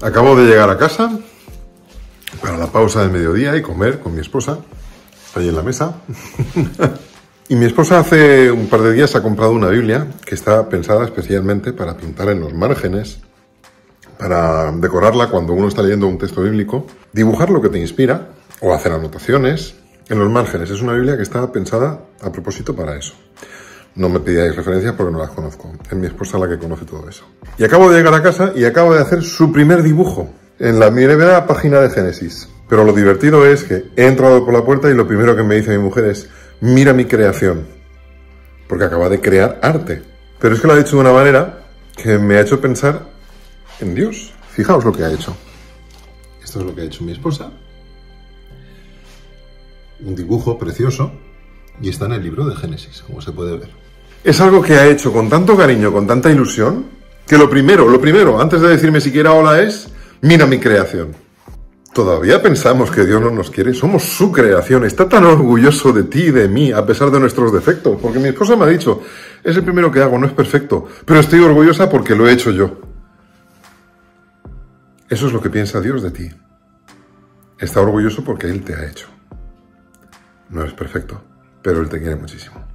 Acabo de llegar a casa para la pausa del mediodía y comer con mi esposa, ahí en la mesa. y mi esposa hace un par de días ha comprado una Biblia que está pensada especialmente para pintar en los márgenes, para decorarla cuando uno está leyendo un texto bíblico, dibujar lo que te inspira o hacer anotaciones en los márgenes. Es una Biblia que está pensada a propósito para eso. No me pidáis referencias porque no las conozco. Es mi esposa la que conoce todo eso. Y acabo de llegar a casa y acabo de hacer su primer dibujo en la primera página de Génesis. Pero lo divertido es que he entrado por la puerta y lo primero que me dice mi mujer es, mira mi creación. Porque acaba de crear arte. Pero es que lo ha dicho de una manera que me ha hecho pensar en Dios. Fijaos lo que ha hecho. Esto es lo que ha hecho mi esposa. Un dibujo precioso. Y está en el libro de Génesis, como se puede ver. Es algo que ha hecho con tanto cariño, con tanta ilusión, que lo primero, lo primero, antes de decirme siquiera hola es, mira mi creación. Todavía pensamos que Dios no nos quiere, somos su creación, está tan orgulloso de ti y de mí, a pesar de nuestros defectos, porque mi esposa me ha dicho, es el primero que hago, no es perfecto, pero estoy orgullosa porque lo he hecho yo. Eso es lo que piensa Dios de ti. Está orgulloso porque Él te ha hecho. No es perfecto, pero Él te quiere muchísimo.